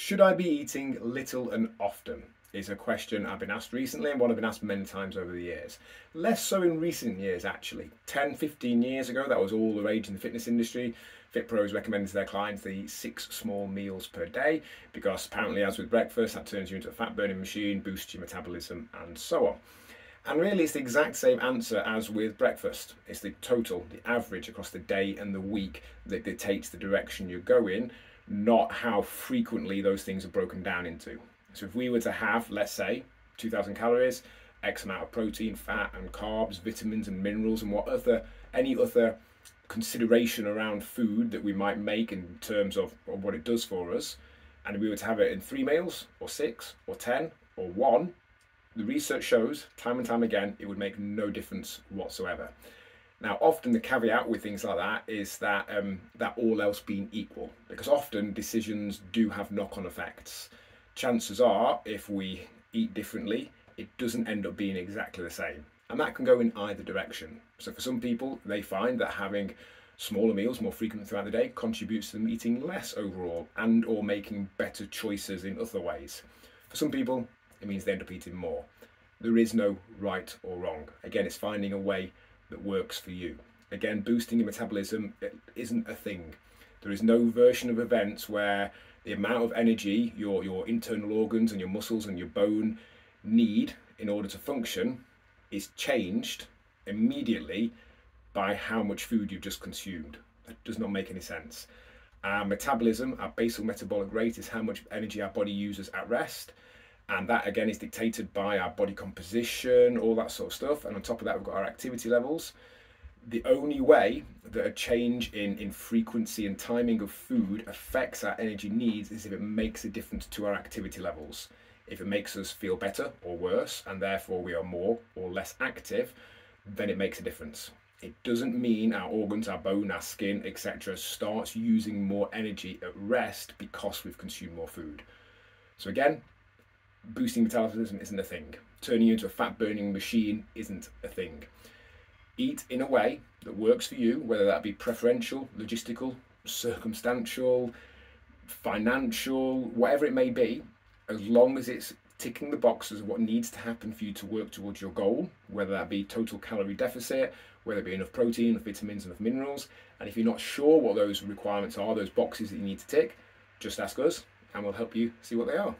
Should I be eating little and often? Is a question I've been asked recently and one I've been asked many times over the years. Less so in recent years, actually. 10, 15 years ago, that was all the rage in the fitness industry. FitPros recommended to their clients eat six small meals per day because apparently, as with breakfast, that turns you into a fat burning machine, boosts your metabolism, and so on. And really, it's the exact same answer as with breakfast. It's the total, the average across the day and the week that dictates the direction you go in not how frequently those things are broken down into. So if we were to have, let's say, 2000 calories, X amount of protein, fat and carbs, vitamins and minerals and what other, any other consideration around food that we might make in terms of, what it does for us, and we were to have it in three meals or six or 10 or one, the research shows time and time again, it would make no difference whatsoever. Now, often the caveat with things like that is that um, that all else being equal, because often decisions do have knock-on effects. Chances are, if we eat differently, it doesn't end up being exactly the same, and that can go in either direction. So, for some people, they find that having smaller meals more frequently throughout the day contributes to them eating less overall and or making better choices in other ways. For some people, it means they end up eating more. There is no right or wrong. Again, it's finding a way that works for you. Again, boosting your metabolism isn't a thing. There is no version of events where the amount of energy your, your internal organs and your muscles and your bone need in order to function is changed immediately by how much food you've just consumed. That does not make any sense. Our metabolism, our basal metabolic rate, is how much energy our body uses at rest and that again is dictated by our body composition, all that sort of stuff. And on top of that, we've got our activity levels. The only way that a change in, in frequency and timing of food affects our energy needs is if it makes a difference to our activity levels. If it makes us feel better or worse, and therefore we are more or less active, then it makes a difference. It doesn't mean our organs, our bone, our skin, etc., starts using more energy at rest because we've consumed more food. So again, boosting metabolism isn't a thing. Turning you into a fat burning machine isn't a thing. Eat in a way that works for you, whether that be preferential, logistical, circumstantial, financial, whatever it may be, as long as it's ticking the boxes of what needs to happen for you to work towards your goal, whether that be total calorie deficit, whether it be enough protein, enough vitamins, enough minerals. And if you're not sure what those requirements are, those boxes that you need to tick, just ask us and we'll help you see what they are.